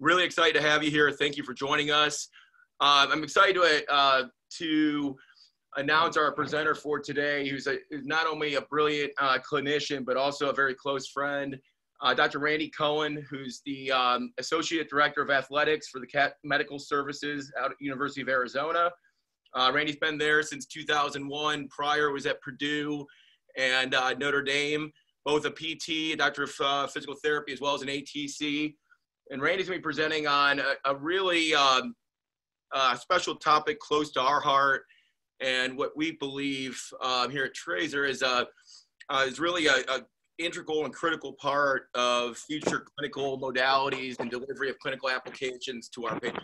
really excited to have you here. Thank you for joining us. Uh, I'm excited to, uh, to announce our presenter for today, who's, a, not only a brilliant uh, clinician, but also a very close friend. Uh, Dr. Randy Cohen, who's the um, Associate Director of Athletics for the CAT Medical Services out at University of Arizona. Uh, Randy's been there since 2001. Prior was at Purdue and uh, Notre Dame, both a PT, a doctor of physical therapy, as well as an ATC. And Randy's going to be presenting on a, a really um, special topic close to our heart and what we believe um, here at Trazer is, uh, uh, is really a, a, integral and critical part of future clinical modalities and delivery of clinical applications to our patients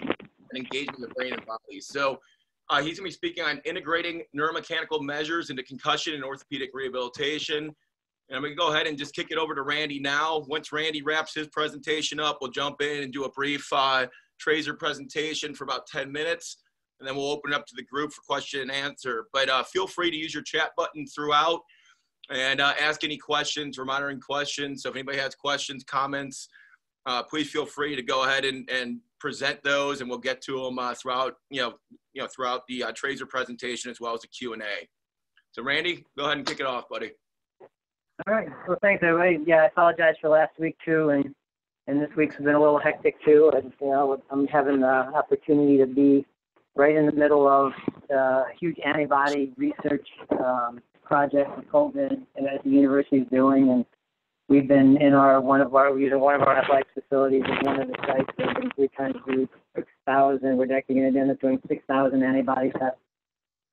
and engaging the brain and body. So uh, he's going to be speaking on integrating neuromechanical measures into concussion and orthopedic rehabilitation. And I'm going to go ahead and just kick it over to Randy now. Once Randy wraps his presentation up, we'll jump in and do a brief uh, Trazer presentation for about 10 minutes, and then we'll open it up to the group for question and answer. But uh, feel free to use your chat button throughout and uh, ask any questions. We're monitoring questions. So if anybody has questions, comments, uh, please feel free to go ahead and, and present those, and we'll get to them uh, throughout, you know, you know, throughout the uh, Trazer presentation as well as the Q&A. So Randy, go ahead and kick it off, buddy. All right. Well, thanks, everybody. Yeah, I apologize for last week too, and and this week's been a little hectic too. And you know, I'm having the opportunity to be right in the middle of uh, huge antibody research um, project with COVID and that the university is doing, and we've been in our one of our using one of our athletics facilities as one of the sites. We've been three do six thousand. We're actually going to end up doing six thousand antibody tests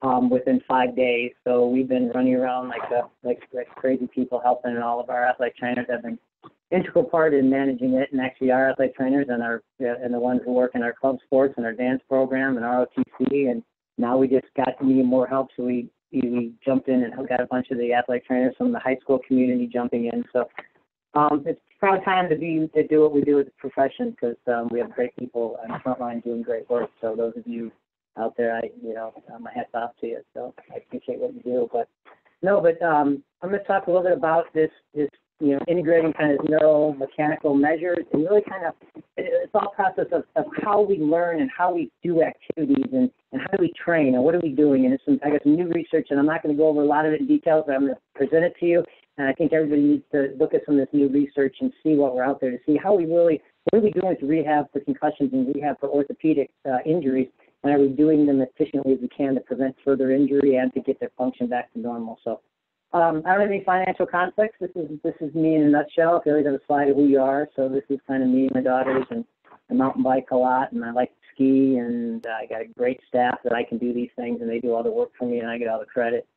um, within five days. So we've been running around like a, like, like crazy people helping, and all of our athletic trainers have been integral part in managing it. And actually, our athletic trainers and our and the ones who work in our club sports and our dance program and ROTC, and now we just got needing more help, so we we jumped in and got a bunch of the athletic trainers from the high school community jumping in. So um, it's proud time to be to do what we do as a profession because um, we have great people on the front line doing great work. So those of you out there, I you know my hat's off to you. So I appreciate what you do. But no, but um, I'm going to talk a little bit about this this you know, integrating kind of neuromechanical measures and really kind of it's all process of, of how we learn and how we do activities and, and how do we train and what are we doing. And it's some, I got some new research and I'm not going to go over a lot of it in details, but I'm going to present it to you. And I think everybody needs to look at some of this new research and see what we're out there to see how we really, what are we doing to rehab for concussions and rehab for orthopedic uh, injuries and are we doing them efficiently as we can to prevent further injury and to get their function back to normal. So um, I don't have any financial conflicts. This is this is me in a nutshell. If you always have a slide of who you are, so this is kind of me and my daughters, and I mountain bike a lot, and I like to ski, and I got a great staff that I can do these things, and they do all the work for me, and I get all the credit.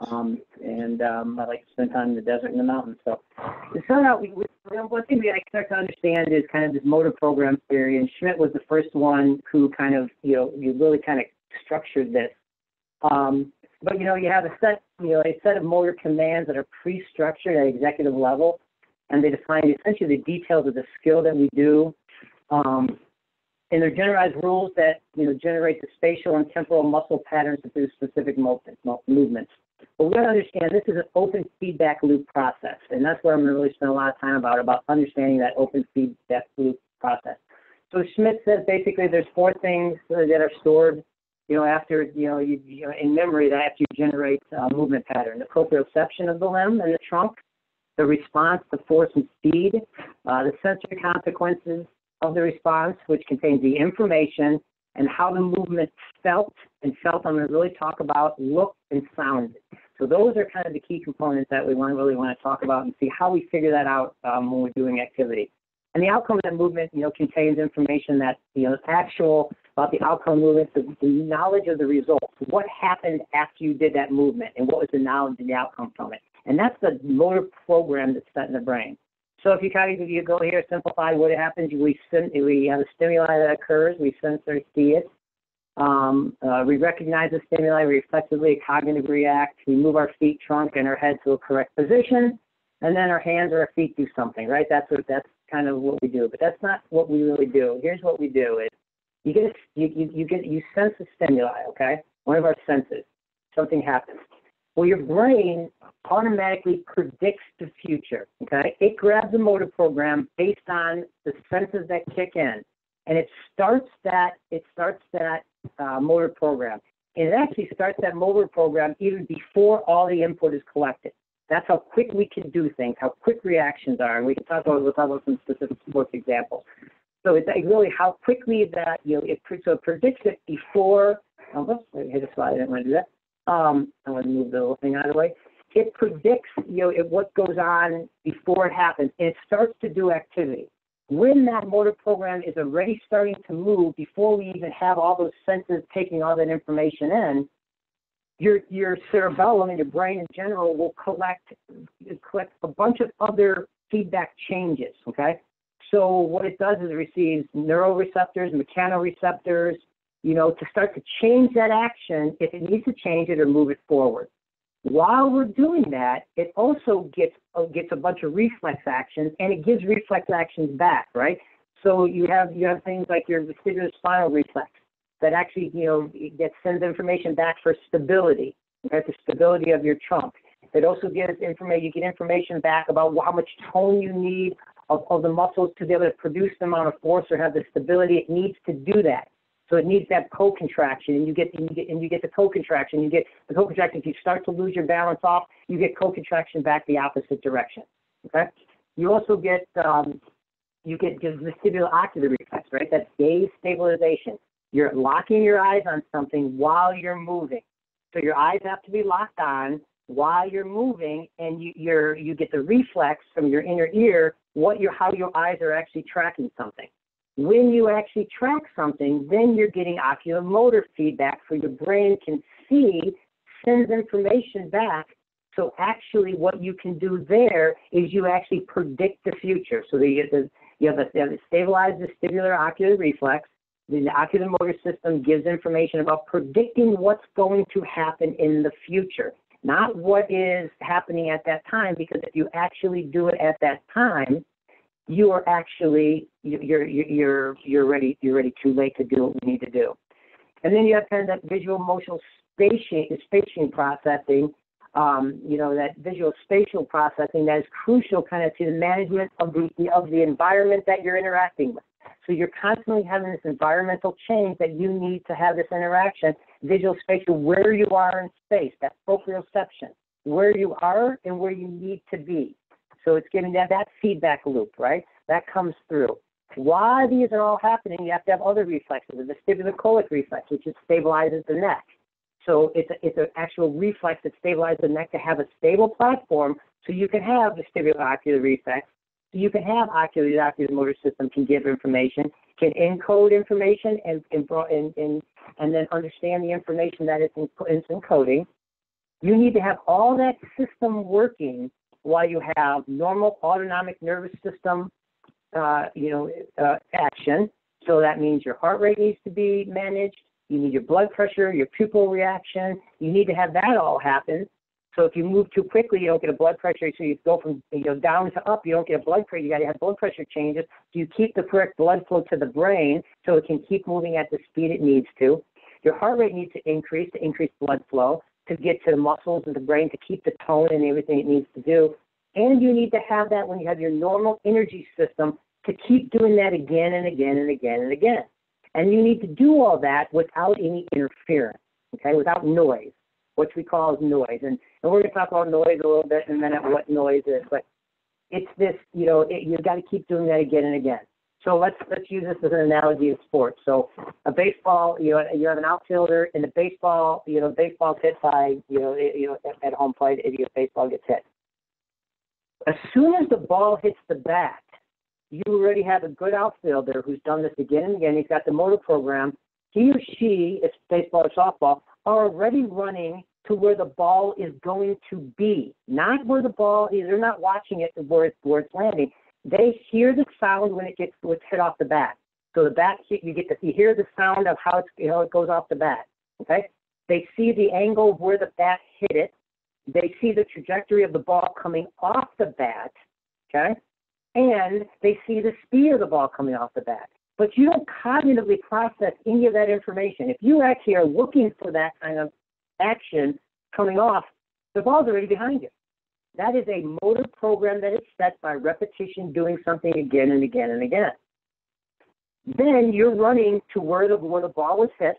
Um, and um, I like to spend time in the desert and the mountains. So to start out, we, we, one thing we to start to understand is kind of this motor program theory, and Schmidt was the first one who kind of, you know, you really kind of structured this. Um, but you know, you have a set, you know, a set of motor commands that are pre-structured at executive level, and they define essentially the details of the skill that we do. Um, and they're generalized rules that you know generate the spatial and temporal muscle patterns to produce specific movements. movements. But we got to understand this is an open feedback loop process, and that's what I'm going to really spend a lot of time about about understanding that open feedback loop process. So Schmidt says basically there's four things that are stored you know, after, you know, you, you know, in memory that after you generate uh, movement pattern, the proprioception of the limb and the trunk, the response to force and speed, uh, the sensory consequences of the response, which contains the information and how the movement felt and felt. I'm going to really talk about look and sound. So those are kind of the key components that we want really want to talk about and see how we figure that out um, when we're doing activity. And the outcome of that movement, you know, contains information that, you know, actual about the outcome movement, the, the knowledge of the results. What happened after you did that movement and what was the knowledge and the outcome from it? And that's the motor program that's set in the brain. So if you kind of you go here, simplify what happens, we we have a stimuli that occurs, we sense or see it. Um, uh, we recognize the stimuli, we reflexively cognitively react. We move our feet, trunk, and our head to a correct position, and then our hands or our feet do something, right? That's what that's kind of what we do. But that's not what we really do. Here's what we do: is you get you, you, you get you sense a stimuli, okay? One of our senses. Something happens. Well, your brain automatically predicts the future. Okay, it grabs a motor program based on the senses that kick in, and it starts that it starts that uh, motor program. And it actually starts that motor program even before all the input is collected. That's how quick we can do things, how quick reactions are, and we can talk about we'll talk about some specific sports examples. So it's like really how quickly that you know it so it predicts it before. Oh, I hit a slide. I didn't want to do that. Um, I want to move the little thing out of the way. It predicts, you know, it, what goes on before it happens, and it starts to do activity. When that motor program is already starting to move, before we even have all those senses taking all that information in, your your cerebellum and your brain in general will collect collect a bunch of other feedback changes. Okay, so what it does is it receives neuroreceptors, mechanoreceptors, you know, to start to change that action if it needs to change it or move it forward. While we're doing that, it also gets uh, gets a bunch of reflex actions and it gives reflex actions back, right? So you have you have things like your vestibular spinal reflex that actually you know that sends information back for stability, right? the stability of your trunk. It also gives information you get information back about how much tone you need of, of the muscles to be able to produce the amount of force or have the stability it needs to do that. So it needs that co-contraction, and you get and you get and you get the co-contraction. You get the co-contraction. If you start to lose your balance off, you get co-contraction back the opposite direction. Okay. You also get um, you get just vestibular ocular reflex, right? That's gaze stabilization. You're locking your eyes on something while you're moving. So your eyes have to be locked on while you're moving, and you you're, you get the reflex from your inner ear what your how your eyes are actually tracking something. When you actually track something, then you're getting oculomotor feedback so your brain can see, sends information back. So actually what you can do there is you actually predict the future. So you, the, you, have a, you have a stabilized vestibular ocular reflex. The oculomotor system gives information about predicting what's going to happen in the future, not what is happening at that time, because if you actually do it at that time, you are actually you're you're you're ready you're ready too late to do what we need to do. And then you have kind of that visual emotional spatial spatial processing, um, you know, that visual spatial processing that is crucial kind of to the management of the of the environment that you're interacting with. So you're constantly having this environmental change that you need to have this interaction, visual spatial, where you are in space, that proprioception, where you are and where you need to be. So it's giving that, that feedback loop, right? That comes through. While these are all happening, you have to have other reflexes. The vestibulocollic reflex, which is stabilizes the neck. So it's a, it's an actual reflex that stabilizes the neck to have a stable platform so you can have vestibular ocular reflex. So you can have ocular, the ocular motor system can give information, can encode information and, and, and, and, and then understand the information that it's, in, it's encoding. You need to have all that system working while you have normal autonomic nervous system, uh, you know, uh, action. So that means your heart rate needs to be managed. You need your blood pressure, your pupil reaction. You need to have that all happen. So if you move too quickly, you don't get a blood pressure. So you go from you know down to up, you don't get a blood pressure. You got to have blood pressure changes. So you keep the correct blood flow to the brain, so it can keep moving at the speed it needs to. Your heart rate needs to increase to increase blood flow to get to the muscles and the brain to keep the tone and everything it needs to do. And you need to have that when you have your normal energy system to keep doing that again and again and again and again. And you need to do all that without any interference, okay, without noise, which we call noise. And, and we're going to talk about noise a little bit in a minute, what noise is. But it's this, you know, it, you've got to keep doing that again and again. So let's let's use this as an analogy of sports. So a baseball, you know, you have an outfielder, and the baseball, you know, baseball's hit by, you know, it, you know, at, home plate, if your baseball gets hit. As soon as the ball hits the bat, you already have a good outfielder who's done this again and again. He's got the motor program. He or she, it's baseball or softball, are already running to where the ball is going to be, not where the ball is. They're not watching it where it's, where it's landing. They hear the sound when it gets when it's hit off the bat. So the bat, hit you get to you hear the sound of how it's, know, it goes off the bat. Okay. They see the angle of where the bat hit it. They see the trajectory of the ball coming off the bat. Okay. And they see the speed of the ball coming off the bat. But you don't cognitively process any of that information. If you actually are looking for that kind of action coming off, The ball's already behind you. That is a motor program that is set by repetition, doing something again and again and again. Then you're running to where the, where the ball was hit.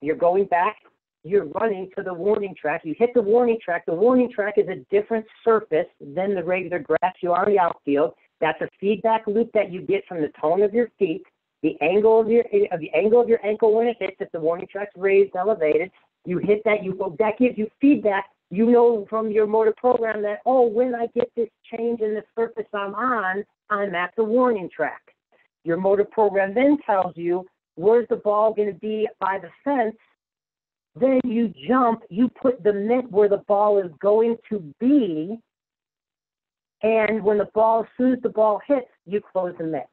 You're going back. You're running to the warning track. You hit the warning track. The warning track is a different surface than the regular grass you are on the outfield. That's a feedback loop that you get from the tone of your feet, the angle of your of the angle of your ankle when it hits. If the warning track's raised, elevated, you hit that. You go. That gives you feedback. You know from your motor program that oh, when I get this change in the surface I'm on, I'm at the warning track. Your motor program then tells you where's the ball going to be by the fence. Then you jump, you put the mitt where the ball is going to be, and when the ball, as soon as the ball hits, you close the mitt.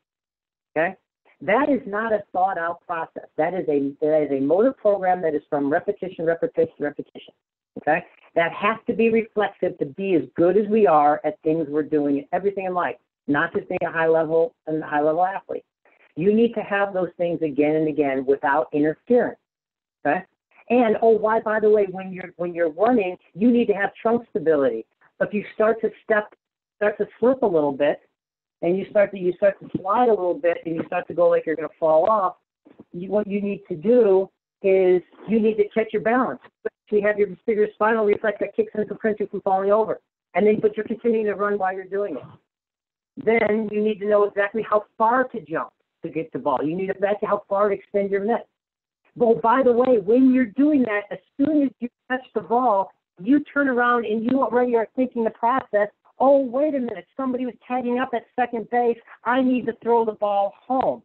Okay? That is not a thought out process. That is a that is a motor program that is from repetition, repetition, repetition. Okay? That has to be reflexive to be as good as we are at things we're doing, everything in life not just being a high level and a high level athlete. You need to have those things again and again without interference. Okay? And oh, why by the way, when you're when you're running, you need to have trunk stability. If you start to step start to slip a little bit and you start to you start to slide a little bit and you start to go like you're gonna fall off, you, what you need to do is you need to catch your balance. So you have your your spinal reflex that kicks in to prevent you from falling over. And then but you're continuing to run while you're doing it then you need to know exactly how far to jump to get the ball. You need to know how far to extend your mitt. But by the way, when you're doing that, as soon as you touch the ball, you turn around and you already are thinking the process. Oh, wait a minute, somebody was tagging up at second base. I need to throw the ball home.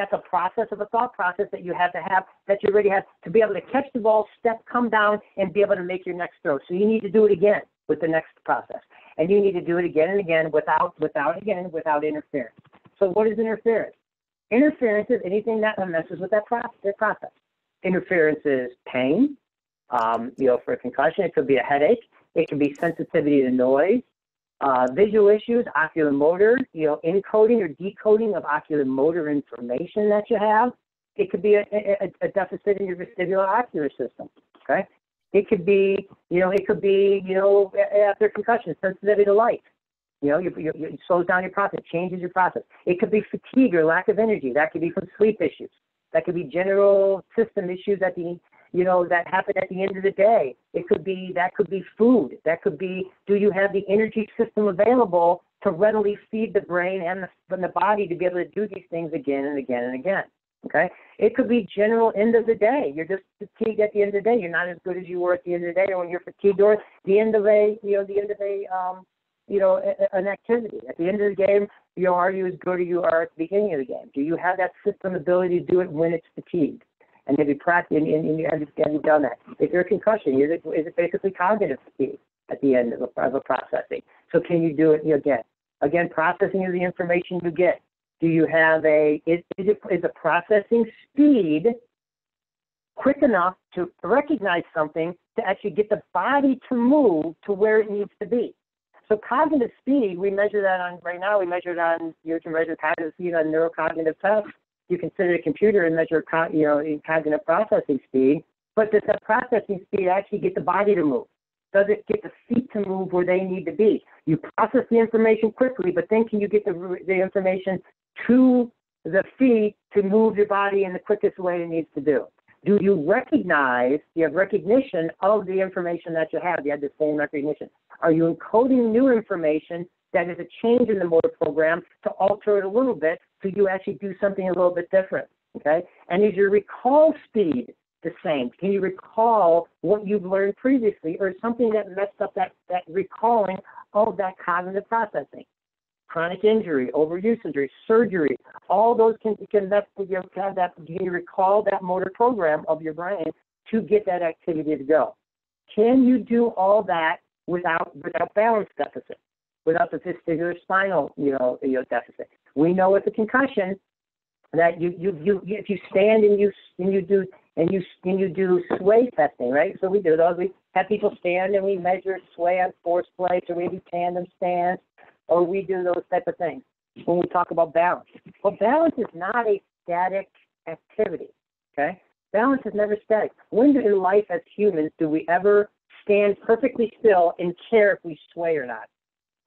That's a process of a thought process that you have to have, that you already have to be able to catch the ball, step, come down, and be able to make your next throw. So you need to do it again with the next process and you need to do it again and again without without again without interference. So what is interference? Interference is anything that messes with that process. Interference is pain. Um, you know, for a concussion, it could be a headache. It can be sensitivity to noise, uh, visual issues, oculomotor, you know, encoding or decoding of oculomotor information that you have. It could be a, a, a deficit in your vestibular ocular system. Okay, it could be, you know, it could be, you know, after concussion, sensitivity to light. You know, you, you, it slows down your process, changes your process. It could be fatigue or lack of energy. That could be from sleep issues. That could be general system issues at the, you know, that happen at the end of the day. It could be, that could be food. That could be, do you have the energy system available to readily feed the brain and the, and the body to be able to do these things again and again and again? Okay. It could be general end of the day. You're just fatigued at the end of the day. You're not as good as you were at the end of the day, or when you're fatigued, or the end of a, you know, the end of a, um, you know, an activity. At the end of the game, you know, are you as good as you are at the beginning of the game? Do you have that system ability to do it when it's fatigued? And have you practiced and, and, and you have you done that? If you're a concussion, you're, is it basically cognitive fatigue at the end of a, of a processing? So can you do it again? Again, processing of the information you get do you have a, is, is, it, is the processing speed quick enough to recognize something to actually get the body to move to where it needs to be? So cognitive speed, we measure that on, right now we measure it on, you can measure cognitive speed on neurocognitive tests. You can sit at a computer and measure, you know, cognitive processing speed. But does that processing speed actually get the body to move? Does it get the feet to move where they need to be? You process the information quickly, but then can you get the, the information to the feet to move your body in the quickest way it needs to do. Do you recognize, do you have recognition of the information that you have? You have the same recognition. Are you encoding new information that is a change in the motor program to alter it a little bit so you actually do something a little bit different? Okay? And is your recall speed the same? Can you recall what you've learned previously or something that messed up that, that recalling of that cognitive processing? chronic injury, overuse injury, surgery, all those can can that you have that can you recall that motor program of your brain to get that activity to go. Can you do all that without without balance deficit, without the vestibular spinal you know, you know deficit? We know with a concussion that you, you you if you stand and you and you do and you and you do sway testing, right? So we do those. We have people stand and we measure sway on force plates, or we do tandem stands or we do those type of things when we talk about balance. Well, balance is not a static activity. Okay, balance is never static. When do, in life as humans do we ever stand perfectly still and care if we sway or not.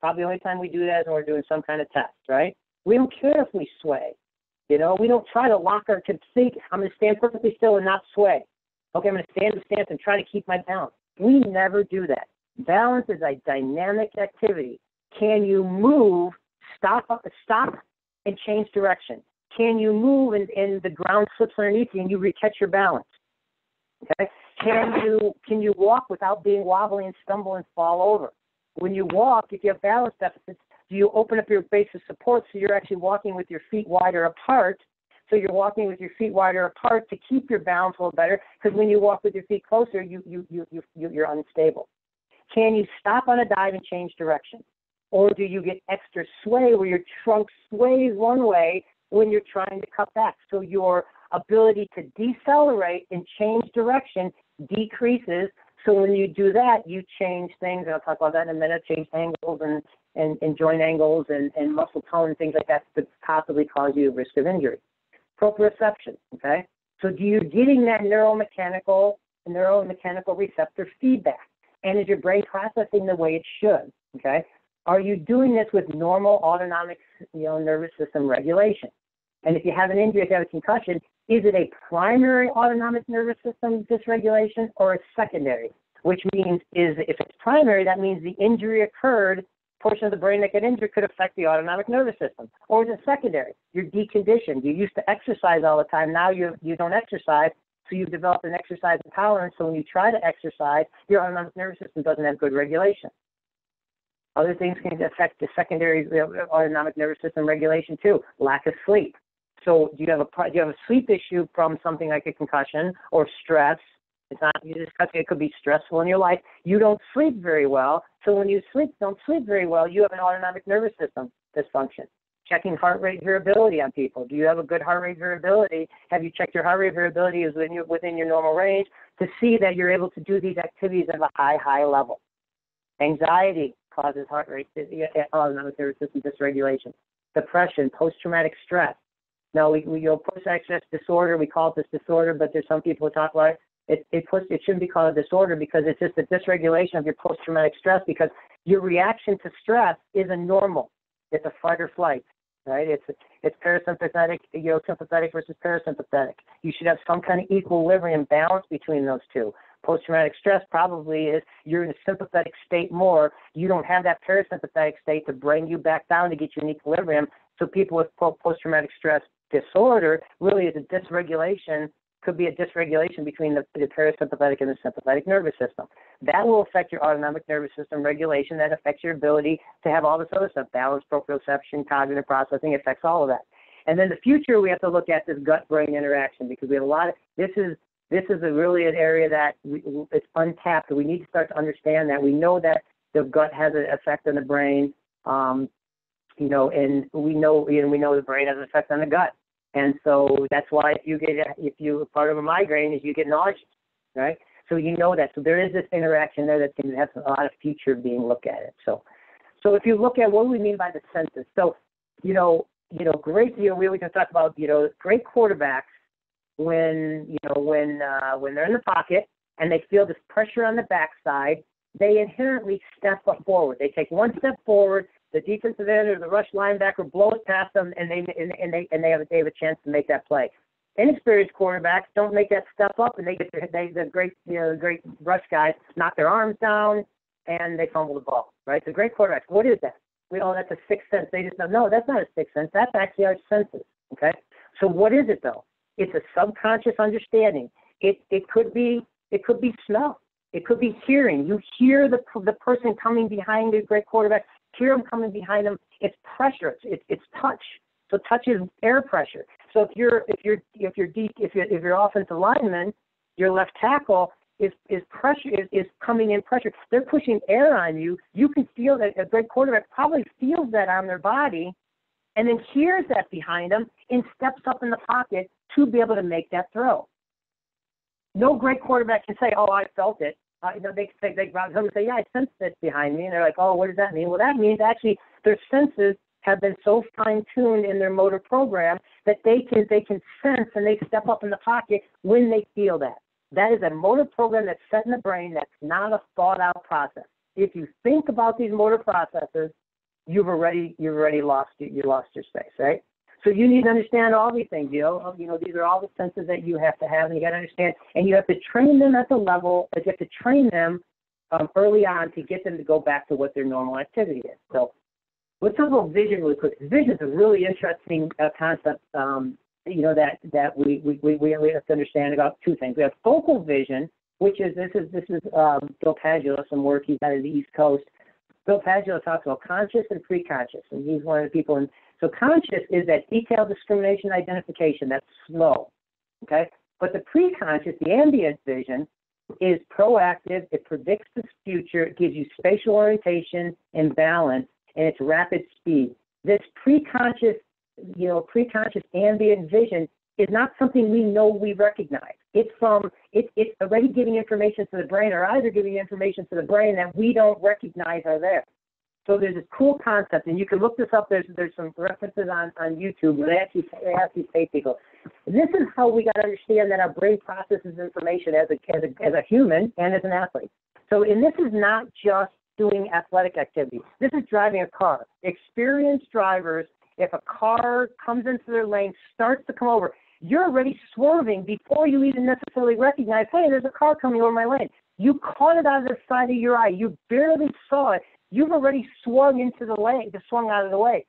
Probably the only time we do that is when we're doing some kind of test, right? We don't care if we sway. You know, we don't try to lock our think I'm going to stand perfectly still and not sway. Okay, I'm going to stand the stance and try to keep my balance. We never do that. Balance is a dynamic activity. Can you move, stop, stop, and change direction? Can you move and, and the ground slips underneath you and you recatch your balance? Okay. Can you can you walk without being wobbly and stumble and fall over? When you walk, if you have balance deficits, do you open up your base of support so you're actually walking with your feet wider apart? So you're walking with your feet wider apart to keep your balance a little better. Because when you walk with your feet closer, you you you you you're unstable. Can you stop on a dive and change direction? Or do you get extra sway where your trunk sways one way when you're trying to cut back? So your ability to decelerate and change direction decreases. So when you do that, you change things. And I'll talk about that in a minute. Change angles and and, and joint angles and, and muscle tone and things like that that possibly cause you a risk of injury. Proprioception. Okay. So do you getting that neuromechanical neuromechanical receptor feedback? And is your brain processing the way it should? Okay. Are you doing this with normal autonomic you know, nervous system regulation? And if you have an injury, if you have a concussion, is it a primary autonomic nervous system dysregulation or a secondary? Which means is if it's primary, that means the injury occurred, portion of the brain that got injured could affect the autonomic nervous system. Or is it secondary? You're deconditioned. You used to exercise all the time. Now you you don't exercise, so you've developed an exercise intolerance. So when you try to exercise, your autonomic nervous system doesn't have good regulation. Other things can affect the secondary autonomic nervous system regulation too. Lack of sleep. So do you have a do you have a sleep issue from something like a concussion or stress? It's not you discuss it could be stressful in your life. You don't sleep very well. So when you sleep don't sleep very well, you have an autonomic nervous system dysfunction. Checking heart rate variability on people. Do you have a good heart rate variability? Have you checked your heart rate variability is within your, within your normal range to see that you're able to do these activities at a high, high level? Anxiety causes heart rate, uh, autonomic nervous system dysregulation. Depression, post-traumatic stress, no, we, we know, post-traumatic stress disorder, we call it this disorder, but there's some people who talk about it. It, puts, it shouldn't be called a disorder because it's just a dysregulation of your post-traumatic stress because your reaction to stress is a normal. It's a fight or flight, right? It's it's parasympathetic, you know, sympathetic versus parasympathetic. You should have some kind of equilibrium balance between those two. Post-traumatic stress probably is you're in a sympathetic state more. You don't have that parasympathetic state to bring you back down to get you in equilibrium. So people with post-traumatic stress disorder really is a dysregulation, could be a dysregulation between the, the parasympathetic and the sympathetic nervous system. That will affect your autonomic nervous system regulation. That affects your ability to have all this other stuff, balance, proprioception, cognitive processing, affects all of that. And then the future, we have to look at this gut-brain interaction because we have a lot of, this is, this is a really an area that we, it's untapped. We need to start to understand that. We know that the gut has an effect on the brain. Um, you know, and we know, know, we know the brain has an effect on the gut. And so that's why if you get if you part of a migraine is you get nauseous, right? So you know that. So there is this interaction there that can have a lot of future being looked at it. So so if you look at what do we mean by the senses? So, you know, you know, great you we can talk about, you know, great quarterbacks when you know when uh, when they're in the pocket and they feel this pressure on the backside, they inherently step up forward. They take one step forward the defensive end or the rush linebacker blows past them, and they and, and they and they have a, they have a chance to make that play. Inexperienced quarterbacks don't make that step up, and they get their, they the great you know great rush guys knock their arms down, and they fumble the ball. Right? The great quarterbacks. What is that? We oh that's a sixth sense. They just know no, that's not a sixth sense. That's actually our senses. Okay. So what is it though? It's a subconscious understanding. It it could be it could be smell. It could be hearing. You hear the the person coming behind the great quarterback hear them coming behind them. It's pressure. It's, it's, it's touch. So touch is air pressure. So if you're if you're if you're deep if you're if you're offensive lineman, your left tackle is is pressure is, is coming in pressure. They're pushing air on you. You can feel that a great quarterback probably feels that on their body, and then hears that behind them and steps up in the pocket to be able to make that throw. No great quarterback can say, "Oh, I felt it." Uh, you know, they say they grab home and say, "Yeah, I sense it behind me," and they're like, "Oh, what does that mean?" Well, that means actually their senses have been so fine tuned in their motor program that they can they can sense and they step up in the pocket when they feel that. That is a motor program that's set in the brain that's not a thought out process. If you think about these motor processes, you've already you've already lost you you lost your space, right? So you need to understand all these things, you know. You know, these are all the senses that you have to have, and you got to understand, and you have to train them at the level. That you have to train them um, early on to get them to go back to what their normal activity is. So let's talk about vision really quick. Vision is a really interesting uh, concept. Um, you know that that we we we we have to understand about two things. We have focal vision, which is this is this is um, Bill Padula, some work he's done of the East Coast. Bill Padula talks about conscious and preconscious, and he's one of the people in so conscious is that detailed discrimination identification, that's slow, okay? But the preconscious, the ambient vision, is proactive, it predicts the future, it gives you spatial orientation and balance, and it's rapid speed. This preconscious, you know, preconscious ambient vision is not something we know we recognize. It's from it's it's already giving information to the brain or either giving information to the brain that we don't recognize are there. So there's this cool concept, and you can look this up. There's there's some references on on YouTube where they actually they actually say people. This is how we got to understand that our brain processes information as a, as a as a human and as an athlete. So, and this is not just doing athletic activity. This is driving a car. Experienced drivers, if a car comes into their lane, starts to come over, you're already swerving before you even necessarily recognize, hey, there's a car coming over my lane. You caught it out of the side of your eye. You barely saw it you've already swung into the lane, swung out of the way.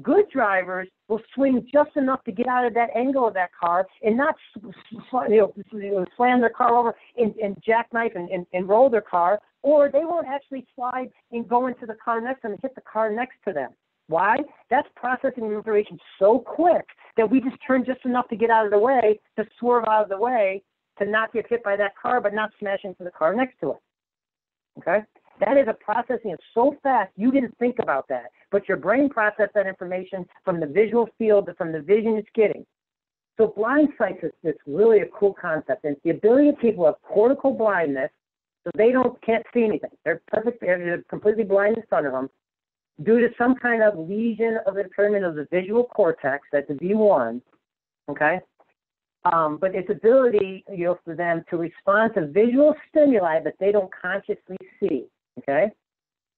Good drivers will swing just enough to get out of that angle of that car and not you know, slam their car over and, and jackknife and, and, and roll their car, or they won't actually slide and go into the car next to them and hit the car next to them. Why? That's processing information so quick that we just turn just enough to get out of the way, to swerve out of the way, to not get hit by that car, but not smash into the car next to it. Okay? That is a processing it's so fast you didn't think about that, but your brain processed that information from the visual field, from the vision it's getting. So blind sight is, is really a cool concept, and the ability of people have cortical blindness, so they don't can't see anything. They're perfect. They're completely blind in front of them, due to some kind of lesion of impairment of the visual cortex, that's the V1. Okay, um, but its ability, you know, for them to respond to visual stimuli that they don't consciously see. Okay?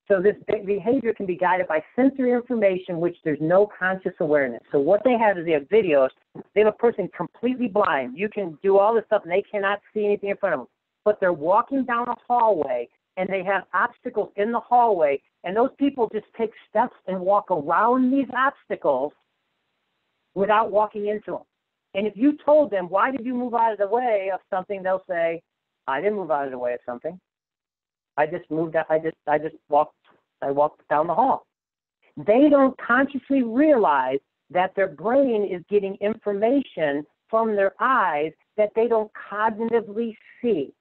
So this behavior can be guided by sensory information, which there's no conscious awareness. So what they have is they have videos. They have a person completely blind. You can do all this stuff and they cannot see anything in front of them. But they're walking down a hallway and they have obstacles in the hallway. And those people just take steps and walk around these obstacles without walking into them. And if you told them, why did you move out of the way of something, they'll say, I didn't move out of the way of something. I just moved I just I just walked I walked down the hall. They don't consciously realize that their brain is getting information from their eyes that they don't cognitively see.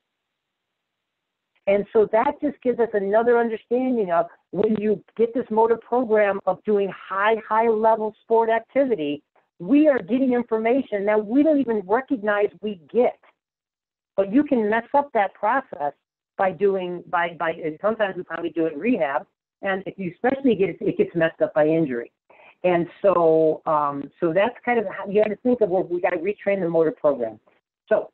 And so that just gives us another understanding of when you get this motor program of doing high, high level sport activity, we are getting information that we don't even recognize we get. But you can mess up that process by doing by by sometimes we probably do it in rehab, and if you especially get it gets messed up by injury. And so um, so that's kind of how you have to think of where we got to retrain the motor program. So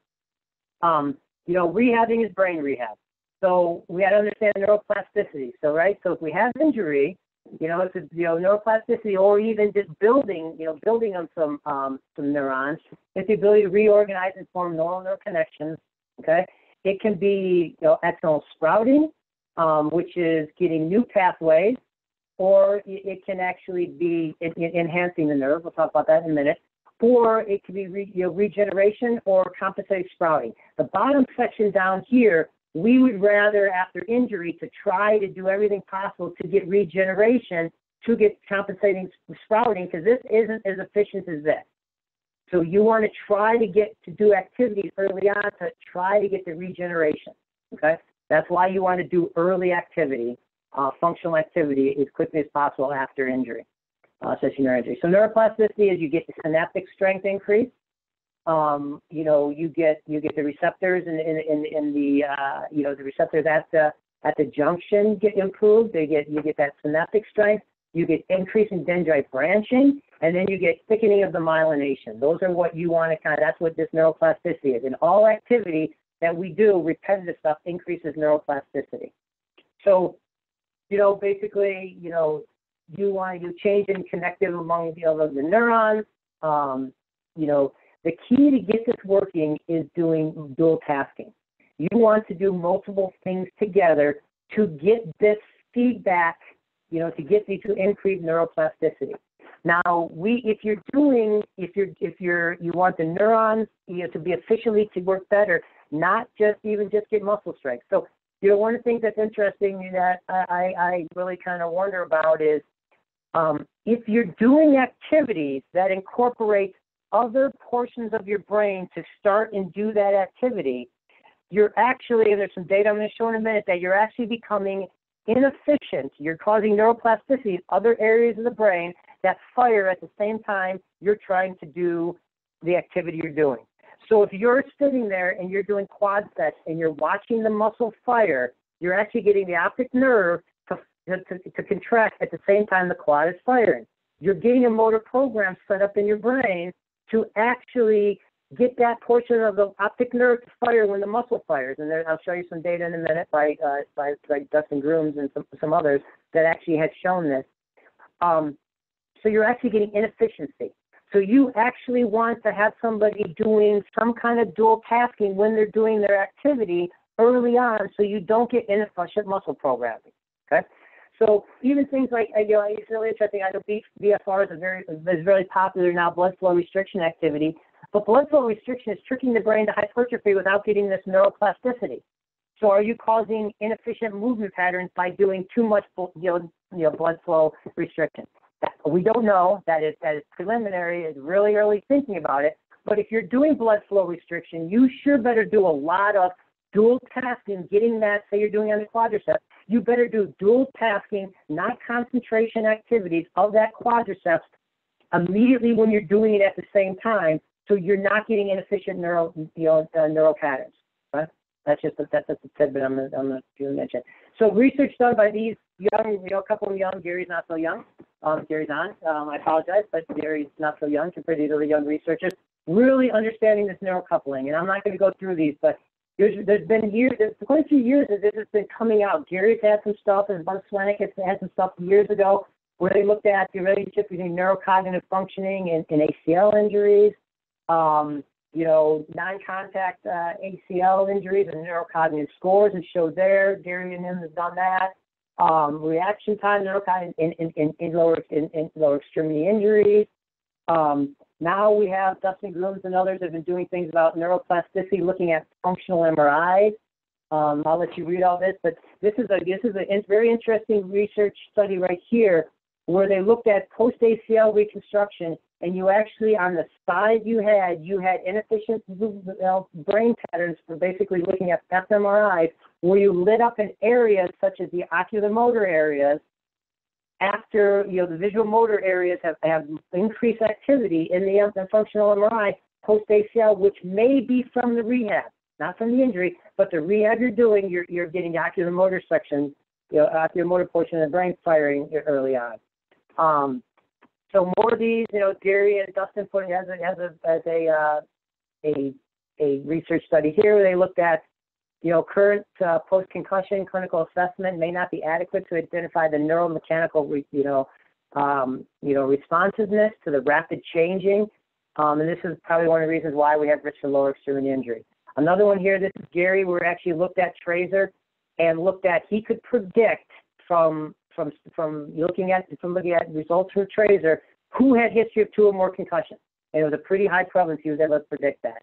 um, you know, rehabbing is brain rehab. So we got to understand neuroplasticity. So right, so if we have injury, you know, it's you know neuroplasticity or even just building, you know, building on some um, some neurons, it's the ability to reorganize and form neural neural connections. Okay, it can be you know, axonal sprouting, um, which is getting new pathways, or it can actually be enhancing the nerve. We'll talk about that in a minute. Or it can be re, you know, regeneration or compensated sprouting. The bottom section down here, we would rather, after injury, to try to do everything possible to get regeneration, to get compensating sprouting, because this isn't as efficient as this. So you want to try to get to do activities early on to try to get the regeneration. Okay, that's why you want to do early activity, uh, functional activity, as quickly as possible after injury, uh, session injury. So neuroplasticity is you get the synaptic strength increase. Um, you know, you get you get the receptors in in in, in the uh, you know the receptors at the at the junction get improved. They get you get that synaptic strength. You get increase in dendrite branching and then you get thickening of the myelination. Those are what you want to kind of, that's what this neuroplasticity is. In all activity, that we do, repetitive stuff, increases neuroplasticity. So, you know, basically, you know, you want to do change in connective among the other the neurons. Um, you know, the key to get this working is doing dual tasking. You want to do multiple things together to get this feedback, you know, to get these to increase neuroplasticity. Now, we, if you're doing, if you're, if you're, you want the neurons, you know, to be efficiently to work better, not just even just get muscle strength. So, you know, one of the things that's interesting that I, I really kind of wonder about is um, if you're doing activities that incorporate other portions of your brain to start and do that activity, you're actually, and there's some data I'm going to show in a minute, that you're actually becoming inefficient. You're causing neuroplasticity in other areas of the brain that fire at the same time you're trying to do the activity you're doing. So if you're sitting there and you're doing quad sets and you're watching the muscle fire, you're actually getting the optic nerve to, to, to contract at the same time the quad is firing. You're getting a motor program set up in your brain to actually get that portion of the optic nerve to fire when the muscle fires. And there, I'll show you some data in a minute by uh, by, by Dustin Grooms and some, some others that actually had shown this. Um, so you're actually getting inefficiency. So you actually want to have somebody doing some kind of dual tasking when they're doing their activity early on, so you don't get inefficient muscle programming. Okay. So even things like you know, it's really interesting. I know BFR is a very is very popular now blood flow restriction activity. But blood flow restriction is tricking the brain to hypertrophy without getting this neuroplasticity. So are you causing inefficient movement patterns by doing too much you know, you know, blood flow restriction? We don't know. That is, that is preliminary. It's really early thinking about it. But if you're doing blood flow restriction, you sure better do a lot of dual tasking, getting that, say you're doing on the quadriceps, you better do dual tasking, not concentration activities of that quadriceps immediately when you're doing it at the same time so you're not getting inefficient neural, you know, uh, neural patterns. Right? That's just a, that's just a tidbit I'm gonna, I'm gonna mention. So research done by these young, you know, a couple of young. Gary's not so young. Um, Gary's on. Um, I apologize, but Gary's not so young compared to the young researchers. Really understanding this neural coupling, and I'm not going to go through these, but there's, there's been years, there's quite a few years that this has been coming out. Gary's had some stuff, and Buz Swanik has had some stuff years ago where they looked at the relationship between neurocognitive functioning and, and ACL injuries um, you know, non-contact uh, ACL injuries and neurocognitive scores and showed there. Gary and him has done that. Um, reaction time neurocognitive in, in, in, in, lower in, in lower extremity injuries. Um, now we have Dustin Grooms and others have been doing things about neuroplasticity, looking at functional MRIs. Um, I'll let you read all this, but this is a this is a very interesting research study right here where they looked at post ACL reconstruction and you actually on the side you had you had inefficient brain patterns for basically looking at fMRIs where you lit up in areas such as the ocular motor areas after you know the visual motor areas have, have increased activity in the, the functional MRI post ACL, which may be from the rehab, not from the injury, but the rehab you're doing, you're you're getting ocular motor section, you know, ocular motor portion of the brain firing early on. Um, so more of these, you know, Gary and Dustin put as a as a as a uh, a a research study here. They looked at you know current uh, post concussion clinical assessment may not be adequate to identify the neuromechanical you know um, you know responsiveness to the rapid changing. Um, and this is probably one of the reasons why we have risk for lower extremity injury. Another one here, this is Gary, we actually looked at Trazer and looked at, he could predict from from from looking at from looking at results from Trazer who had history of two or more concussions. And it was a pretty high prevalence. He was able to predict that.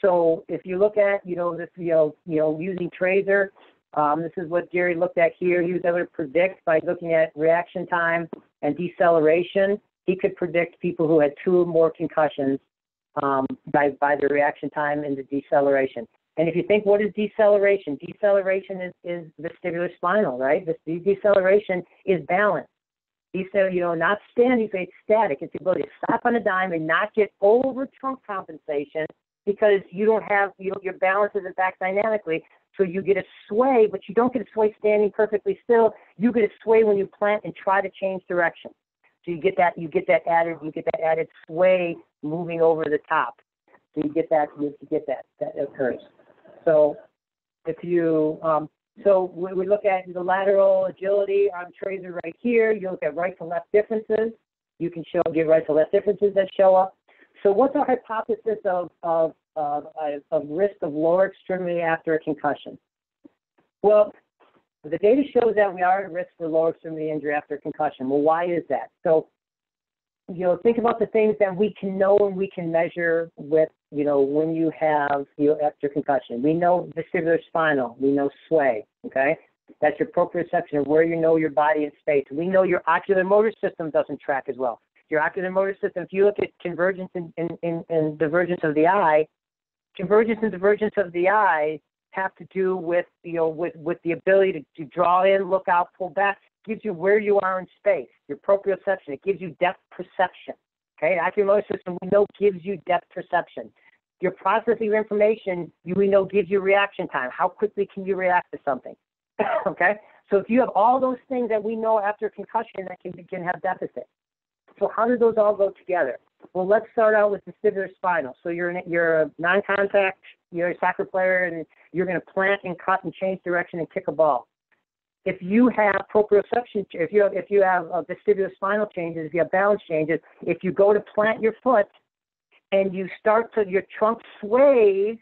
So if you look at you know this you know you know using Trazer, um, this is what Gary looked at here. He was able to predict by looking at reaction time and deceleration. He could predict people who had two or more concussions um, by by the reaction time and the deceleration. And if you think, what is deceleration? Deceleration is, is vestibular spinal, right? This deceleration is balance. Decel, you know, not standing, it's static. It's the ability to stop on a dime and not get over trunk compensation because you don't have, you know, your balance isn't back dynamically. So you get a sway, but you don't get a sway standing perfectly still. You get a sway when you plant and try to change direction. So you get that, you get that added, you get that added sway moving over the top. So you get that, you get that, that occurs. So if you, um, so we, we look at the lateral agility on Trazer right here. You look at right to left differences. You can show get right to left differences that show up. So what's our hypothesis of, of, of, of risk of lower extremity after a concussion? Well, the data shows that we are at risk for lower extremity injury after concussion. Well, why is that? So, you know, think about the things that we can know and we can measure with, you know, when you have you know, after concussion. We know vestibular spinal. We know sway. Okay, that's your proprioception of where you know your body in space. We know your ocular motor system doesn't track as well. Your ocular motor system. If you look at convergence and, and, and, and divergence of the eye, convergence and divergence of the eye have to do with you know with with the ability to, to draw in, look out, pull back. Gives you where you are in space. Your proprioception. It gives you depth perception. Okay, ocular system we know gives you depth perception. Your processing of information you we know gives you reaction time. How quickly can you react to something? okay, so if you have all those things that we know after concussion that can can have deficit. So how do those all go together? Well, let's start out with the vestibular spinal. So you're an, you're a non-contact, you're a soccer player, and you're going to plant and cut and change direction and kick a ball. If you have proprioception, if you have if you have uh, vestibular spinal changes, if you have balance changes, if you go to plant your foot and you start to your trunk sways,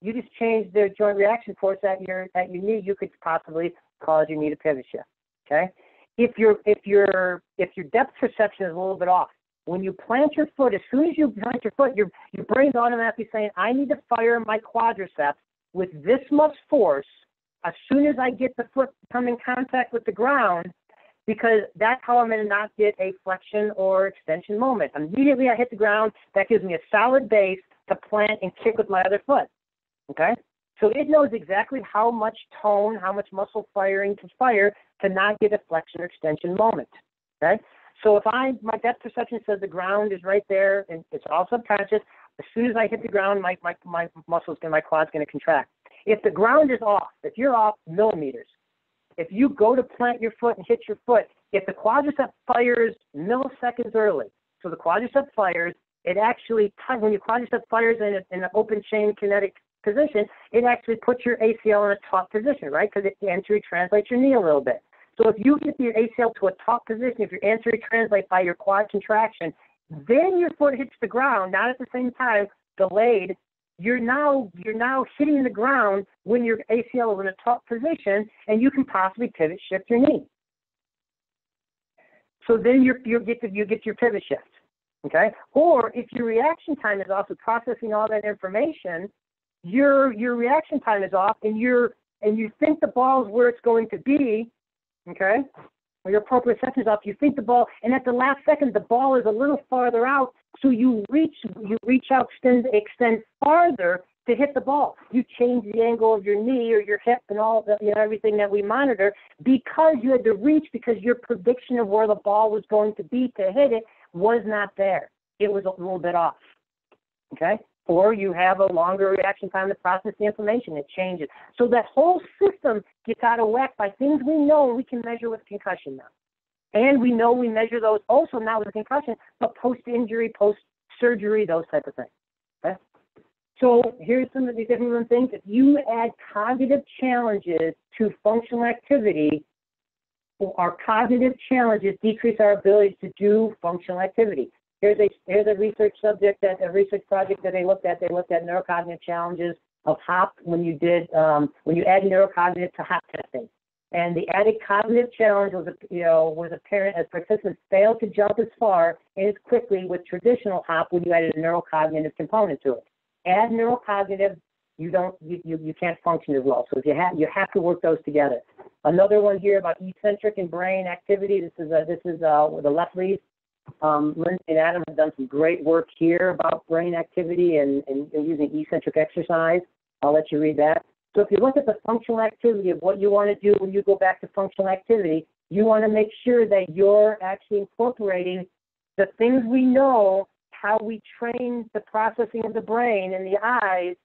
you just change the joint reaction force at your at your knee. You could possibly cause your knee to pivot shift. Okay. If your if your if your depth perception is a little bit off, when you plant your foot, as soon as you plant your foot, your your brain's automatically saying, I need to fire my quadriceps with this much force as soon as I get the foot come in contact with the ground, because that's how I'm going to not get a flexion or extension moment. Immediately I hit the ground, that gives me a solid base to plant and kick with my other foot. Okay? So it knows exactly how much tone, how much muscle firing to fire to not get a flexion or extension moment. Okay? So if I my depth perception says the ground is right there and it's all subconscious, as soon as I hit the ground, my my my muscles and my quad's going to contract. If the ground is off, if you're off millimeters, if you go to plant your foot and hit your foot, if the quadricep fires milliseconds early, so the quadricep fires, it actually when your quadricep fires in, a, in an open chain kinetic position, it actually puts your ACL in a top position, right? Because it entry translates your knee a little bit. So if you get your ACL to a top position, if your anterior translate by your quad contraction, then your foot hits the ground, not at the same time, delayed. You're now you're now hitting the ground when your ACL is in a top position, and you can possibly pivot shift your knee. So then you you get you get your pivot shift, okay? Or if your reaction time is also processing all that information, your your reaction time is off, and you're and you think the ball is where it's going to be, okay? Or your proprioception is off, you think the ball, and at the last second, the ball is a little farther out, so you reach, you reach out, extend, extend farther to hit the ball. You change the angle of your knee or your hip and all the, you know, everything that we monitor because you had to reach because your prediction of where the ball was going to be to hit it was not there. It was a little bit off. Okay? Or you have a longer reaction time to process the information. It changes. So that whole system gets out of whack by things we know we can measure with concussion now. And we know we measure those also now with concussion, but post-injury, post-surgery, those type of things. Okay? So here's some of these different things. If you add cognitive challenges to functional activity, our cognitive challenges decrease our ability to do functional activity. Here's a here's a research subject that a research project that they looked at. They looked at neurocognitive challenges of HOP when you did um, when you add neurocognitive to HOP testing. And the added cognitive challenge was, you know, was apparent as participants failed to jump as far and as quickly with traditional HOP when you added a neurocognitive component to it. Add neurocognitive, you don't, you, you, you can't function as well. So if you have, you have to work those together. Another one here about eccentric and brain activity. This is a, this is uh, the left lead. Um, Lindsay and Adam have done some great work here about brain activity and, and, using eccentric exercise. I'll let you read that. So if you look at the functional activity of what you want to do when you go back to functional activity, you want to make sure that you're actually incorporating the things we know, how we train the processing of the brain and the eyes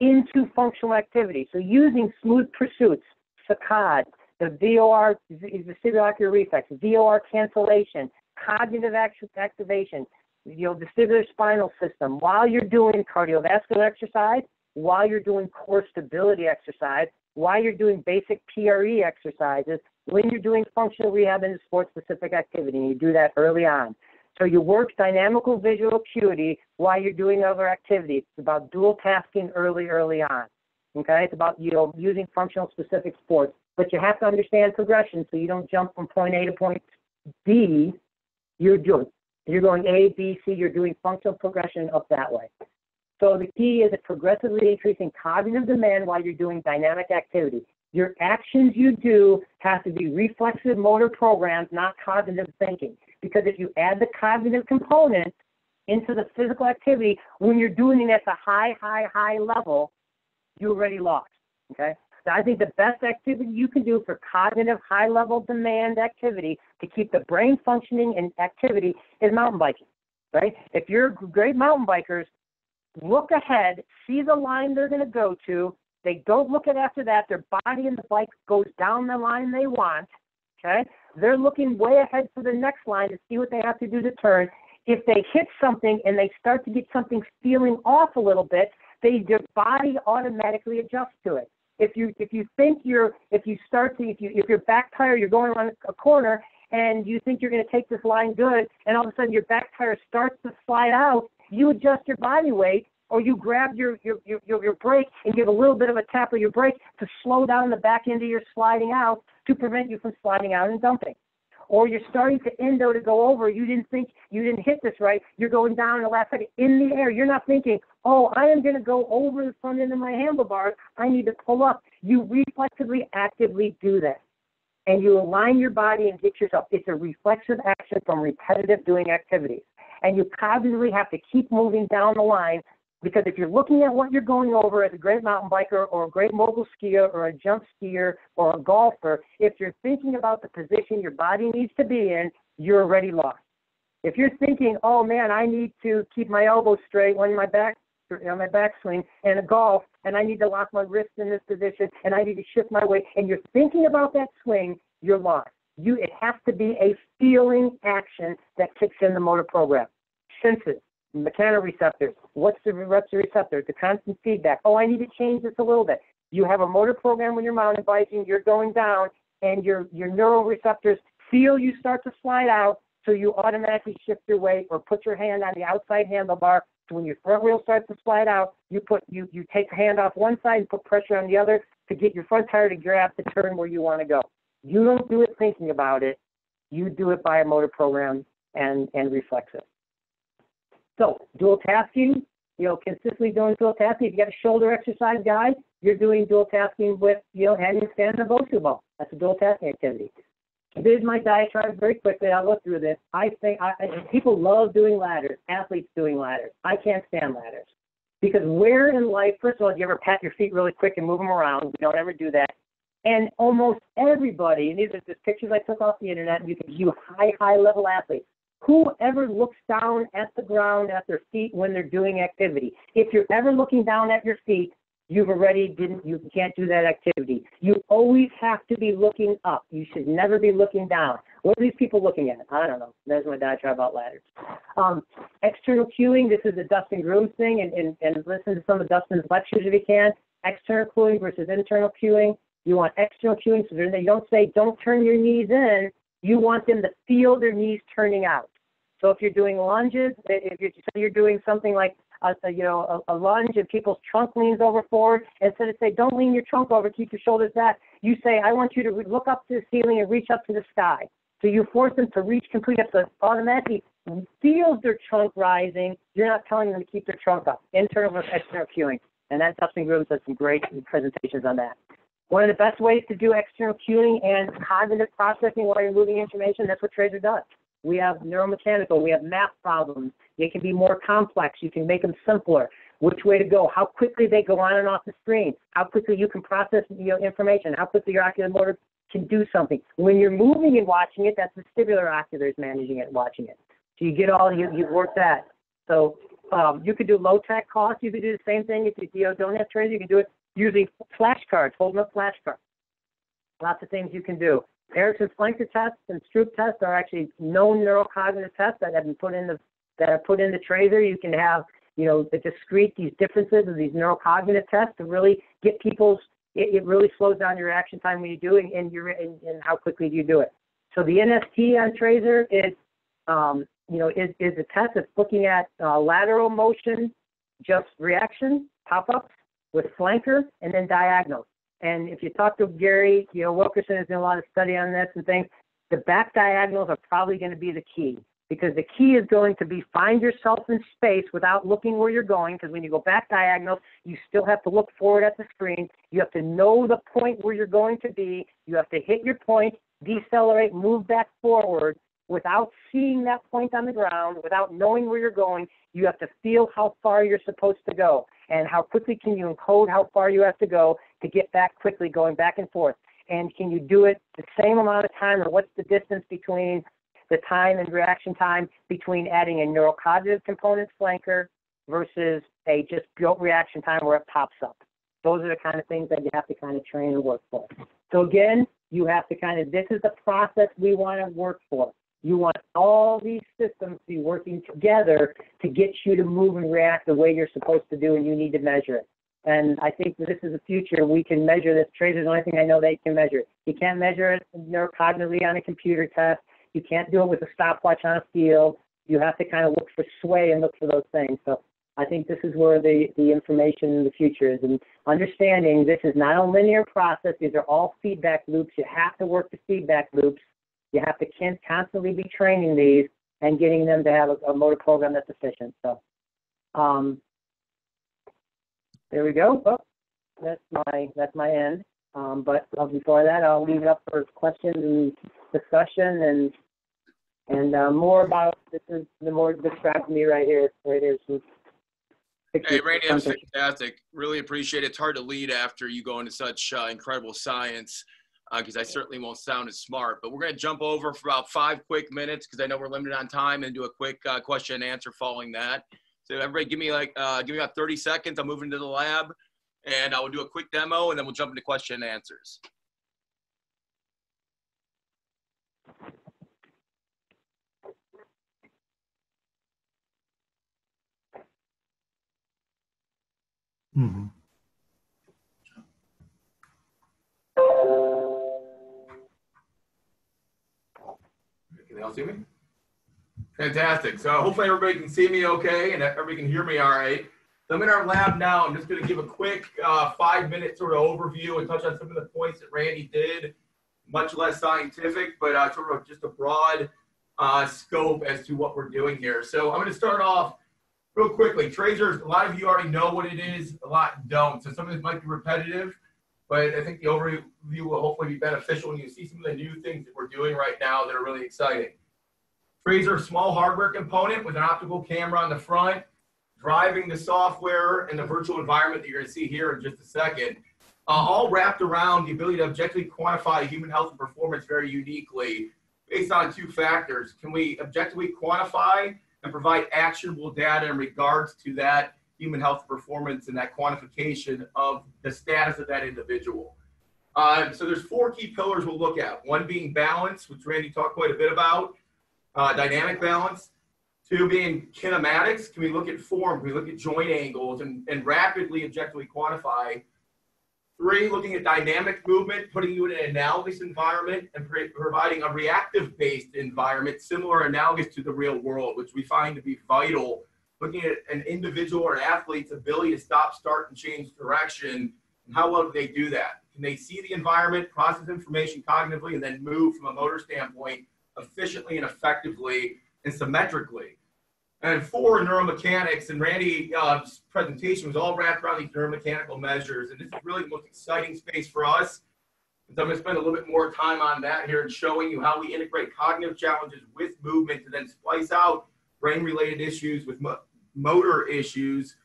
into functional activity. So using smooth pursuits, saccade, the VOR, the vestibular reflex, VOR cancellation, cognitive activation, you know, vestibular spinal system, while you're doing cardiovascular exercise, while you're doing core stability exercise, while you're doing basic PRE exercises, when you're doing functional rehab and sports specific activity. And you do that early on. So you work dynamical visual acuity while you're doing other activities. It's about dual tasking early, early on. Okay, it's about you know using functional specific sports, but you have to understand progression so you don't jump from point A to point B. You're doing you're going A, B, C. You're doing functional progression up that way. So the key is a progressively increasing cognitive demand while you're doing dynamic activity. Your actions you do have to be reflexive motor programs, not cognitive thinking. Because if you add the cognitive component into the physical activity, when you're doing it at the high, high, high level, you already lost. Okay? I think the best activity you can do for cognitive high level demand activity to keep the brain functioning and activity is mountain biking. Right? If you're great mountain bikers, look ahead, see the line they're going to go to. They don't look at after that. Their body and the bike goes down the line they want. Okay? They're looking way ahead for the next line to see what they have to do to turn. If they hit something and they start to get something feeling off a little bit, they their body automatically adjusts to it. If you if you think you're if you start to if you if your back tire you're going around a corner and you think you're going to take this line good and all of a sudden your back tire starts to slide out, you adjust your body weight or you grab your your your, your brake and give a little bit of a tap of your brake to slow down the back end of your sliding out to prevent you from sliding out and dumping or you're starting to endo to go over, you didn't think you didn't hit this right, you're going down in the last second in the air. You're not thinking, oh, I am going to go over the front end of my handlebars. I need to pull up. You reflexively, actively do that. And you align your body and get yourself. It's a reflexive action from repetitive doing activities. And you cognitively have to keep moving down the line because if you're looking at what you're going over as a great mountain biker or a great mogul skier or a jump skier or a golfer, if you're thinking about the position your body needs to be in, you're already lost. If you're thinking, oh man, I need to keep my elbows straight when my back on my backswing and a golf, and I need to lock my wrist in this position, and I need to shift my weight, and you're thinking about that swing, you're lost. You, it has to be a feeling action that kicks in the motor program. Senses, mechanoreceptors. What's the receptor? The constant feedback. Oh, I need to change this a little bit. You have a motor program when you're mountain biking, you're going down, and your, your neuroreceptors feel you start to slide out, so you automatically shift your weight or put your hand on the outside handlebar. So when your front wheel starts to slide out, you put you you take hand off one side and put pressure on the other to get your front tire to grab the turn where you want to go. You don't do it thinking about it. You do it by a motor program and and reflexive. So dual tasking, you know, consistently doing dual tasking. If you got a shoulder exercise guy, you're doing dual tasking with, you know, handstand and Bosu ball. That's a dual tasking activity. This is my diatribe very quickly. I'll go through this. I think I, people love doing ladders, athletes doing ladders. I can't stand ladders. Because where in life, first of all, do you ever pat your feet really quick and move them around? We don't ever do that. And almost everybody, and these are just pictures I took off the internet, you can view high, high level athletes. Whoever looks down at the ground at their feet when they're doing activity. If you're ever looking down at your feet, you've already didn't you can't do that activity. You always have to be looking up. You should never be looking down. What are these people looking at? I don't know. There's my diatribe about ladders. Um, external cueing, this is the Dustin Grooms thing, and, and, and listen to some of Dustin's lectures if you can. External cueing versus internal cueing. You want external cueing, so you don't say don't turn your knees in. You want them to feel their knees turning out. So if you're doing lunges, if you're, so you're doing something like a, a you know a, a lunge and people's trunk leans over forward, instead of say don't lean your trunk over, keep your shoulders back, you say I want you to look up to the ceiling and reach up to the sky. So you force them to reach completely up, so automatically feels their trunk rising. You're not telling them to keep their trunk up. Internal versus external cueing, and that Dustin Grooms has some great presentations on that. One of the best ways to do external cueing and cognitive processing while you're moving information, that's what Trazer does. We have neuromechanical, we have math problems. They can be more complex. You can make them simpler. Which way to go, how quickly they go on and off the screen, how quickly you can process you know, information, how quickly your ocular motor can do something. When you're moving and watching it, that's the vestibular ocular is managing it and watching it. So you get all, you, you work that. So um, you could do low tech cost. You could do the same thing if you, you know, don't have Trazer. You can do it using flashcards, holding up flashcards. Lots of things you can do. Eriksen's flanker tests and Stroop tests are actually known neurocognitive tests that have been put in the that are put in the Trazer. You can have you know, the discrete, these differences of these neurocognitive tests to really get people's, it, it really slows down your reaction time when you do it and, your, and, and how quickly do you do it. So the NST on Trazer is, um, you know, is, is a test that's looking at uh, lateral motion, just reaction, pop-ups with flanker, and then diagonals. And if you talk to Gary, you know, Wilkerson has done a lot of study on this and things. The back diagonals are probably going to be the key because the key is going to be find yourself in space without looking where you're going because when you go back diagonal you still have to look forward at the screen you have to know the point where you're going to be you have to hit your point decelerate move back forward without seeing that point on the ground without knowing where you're going you have to feel how far you're supposed to go and how quickly can you encode how far you have to go to get back quickly going back and forth and can you do it the same amount of time or what's the distance between the time and reaction time between adding a neurocognitive component flanker versus a just built reaction time where it pops up. Those are the kind of things that you have to kind of train and work for. So again, you have to kind of, this is the process we want to work for. You want all these systems to be working together to get you to move and react the way you're supposed to do, and you need to measure it. And I think this is the future. We can measure this. Trazer's the only thing I know they can measure. You can't measure it neurocognitively on a computer test. You can't do it with a stopwatch on a field. You have to kind of look for sway and look for those things. So I think this is where the, the information in the future is. And understanding this is not a linear process. These are all feedback loops. You have to work the feedback loops. You have to constantly be training these and getting them to have a, a motor program that's efficient. So um, there we go. Oh, that's my that's my end. Um, but uh, before that, I'll leave it up for questions and discussion and and uh, more about this is the more distracting me right here. Right here. Some hey, Randy, fantastic. Really appreciate it. It's hard to lead after you go into such uh, incredible science because uh, I certainly won't sound as smart. But we're going to jump over for about five quick minutes because I know we're limited on time and do a quick uh, question and answer following that. So everybody, give me like uh, give me about 30 seconds. I'm moving to the lab and I will do a quick demo and then we'll jump into question and answers. Mm-hmm. Can they all see me? Fantastic. So hopefully everybody can see me okay and everybody can hear me all right. So I'm in our lab now. I'm just going to give a quick uh, five minute sort of overview and touch on some of the points that Randy did. Much less scientific, but uh, sort of just a broad uh, scope as to what we're doing here. So I'm going to start off real quickly. Trazers, a lot of you already know what it is, a lot don't. So some of this might be repetitive, but I think the overview will hopefully be beneficial when you see some of the new things that we're doing right now that are really exciting. Trazer, small hardware component with an optical camera on the front driving the software and the virtual environment that you're going to see here in just a second, uh, all wrapped around the ability to objectively quantify human health and performance very uniquely based on two factors. Can we objectively quantify and provide actionable data in regards to that human health performance and that quantification of the status of that individual? Uh, so there's four key pillars we'll look at. One being balance, which Randy talked quite a bit about, uh, dynamic balance. Two being kinematics, can we look at form, can we look at joint angles and, and rapidly objectively quantify? Three, looking at dynamic movement, putting you in an analogous environment and providing a reactive based environment similar analogous to the real world, which we find to be vital. Looking at an individual or an athlete's ability to stop, start, and change direction, and how well do they do that? Can they see the environment, process information cognitively, and then move from a motor standpoint efficiently and effectively and symmetrically? And four, neuromechanics. And Randy's uh, presentation was all wrapped around these neuromechanical measures. And this is really the most exciting space for us. So I'm going to spend a little bit more time on that here and showing you how we integrate cognitive challenges with movement to then splice out brain-related issues with mo motor issues,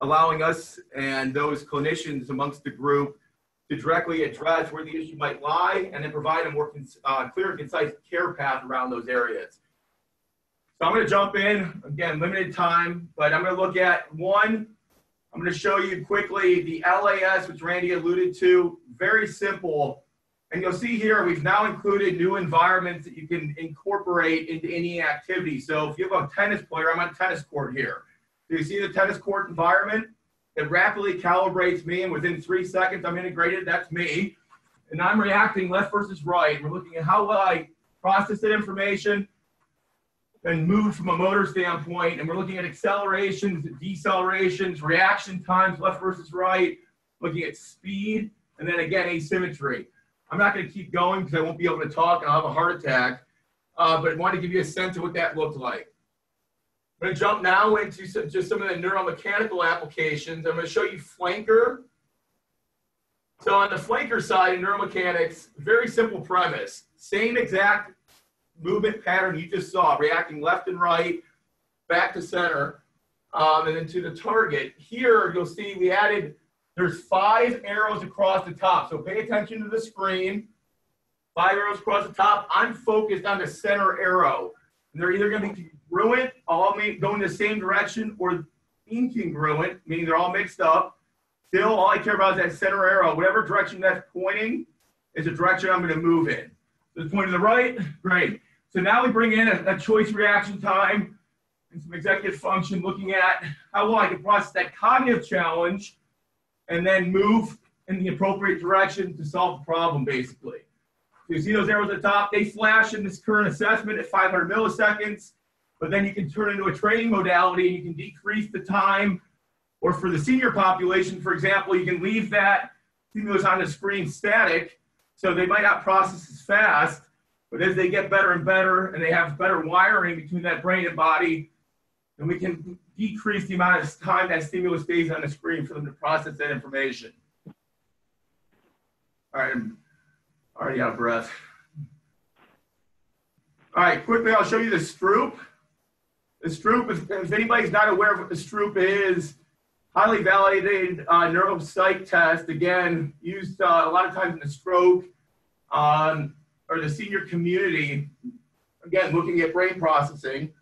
allowing us and those clinicians amongst the group to directly address where the issue might lie and then provide a more uh, clear and concise care path around those areas. So I'm going to jump in, again, limited time, but I'm going to look at one, I'm going to show you quickly the LAS, which Randy alluded to, very simple. And you'll see here, we've now included new environments that you can incorporate into any activity. So if you have a tennis player, I'm on a tennis court here. So you see the tennis court environment? It rapidly calibrates me, and within three seconds, I'm integrated. That's me. And I'm reacting left versus right. We're looking at how well I process that information and move from a motor standpoint. And we're looking at accelerations, decelerations, reaction times, left versus right, looking at speed, and then again, asymmetry. I'm not going to keep going because I won't be able to talk and I'll have a heart attack. Uh, but I want to give you a sense of what that looked like. I'm going to jump now into some, just some of the neuromechanical applications. I'm going to show you flanker. So on the flanker side in neuromechanics, very simple premise. Same exact movement pattern you just saw, reacting left and right, back to center, um, and then to the target. Here you'll see we added, there's five arrows across the top. So pay attention to the screen. Five arrows across the top. I'm focused on the center arrow. And they're either going to be congruent, all going the same direction, or incongruent, meaning they're all mixed up. Still, all I care about is that center arrow. Whatever direction that's pointing is the direction I'm going to move in. So it's pointing to the right, great. So now we bring in a, a choice reaction time and some executive function, looking at how well I can process that cognitive challenge and then move in the appropriate direction to solve the problem, basically. So you see those arrows at the top, they flash in this current assessment at 500 milliseconds, but then you can turn into a training modality and you can decrease the time. Or for the senior population, for example, you can leave that stimulus on the screen static, so they might not process as fast, but as they get better and better and they have better wiring between that brain and body, then we can decrease the amount of time that stimulus stays on the screen for them to process that information. All right, i Already out of breath. All right, quickly, I'll show you the Stroop. The Stroop, if, if anybody's not aware of what the Stroop is, highly validated uh, neuropsych test, again, used uh, a lot of times in the stroke um, or the senior community, again, looking at brain processing.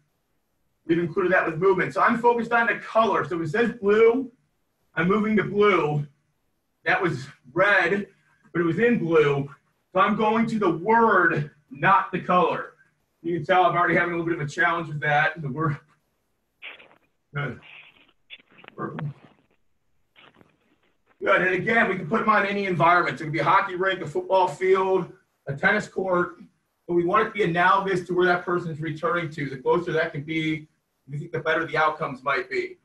We've included that with movement. So I'm focused on the color. So it says blue, I'm moving to blue. That was red, but it was in blue. So I'm going to the word, not the color. You can tell I'm already having a little bit of a challenge with that. The word. Good. Good. And again, we can put them on any environment. So it could be a hockey rink, a football field, a tennis court. But we want it to be analogous to where that person is returning to. The closer that can be, we think the better the outcomes might be.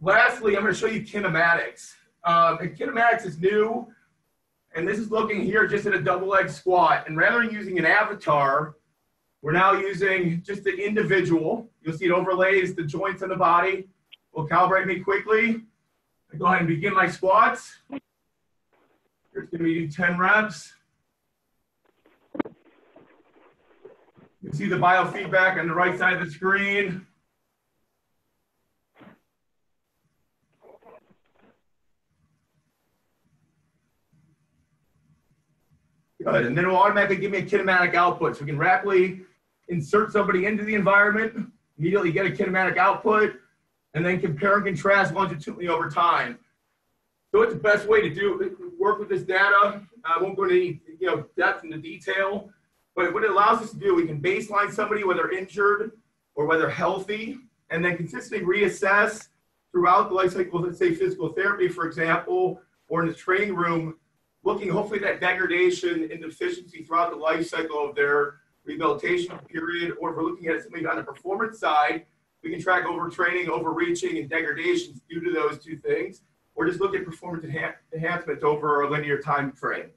Lastly, I'm going to show you kinematics. Um, and kinematics is new. And this is looking here just at a double leg squat. And rather than using an avatar, we're now using just the individual. You'll see it overlays the joints in the body. Will calibrate me quickly. I go ahead and begin my squats. Here's going to be 10 reps. You can see the biofeedback on the right side of the screen. Good. And then it'll automatically give me a kinematic output. So we can rapidly insert somebody into the environment, immediately get a kinematic output, and then compare and contrast longitudinally over time. So what's the best way to do work with this data? I won't go into any you know, depth into detail, but what it allows us to do, we can baseline somebody whether injured or whether healthy, and then consistently reassess throughout the life cycle, let's say physical therapy, for example, or in the training room, looking hopefully that degradation and deficiency throughout the life cycle of their rehabilitation period, or if we're looking at something on the performance side, we can track overtraining, overreaching, and degradations due to those two things, or just look at performance enha- enhancements over a linear time frame.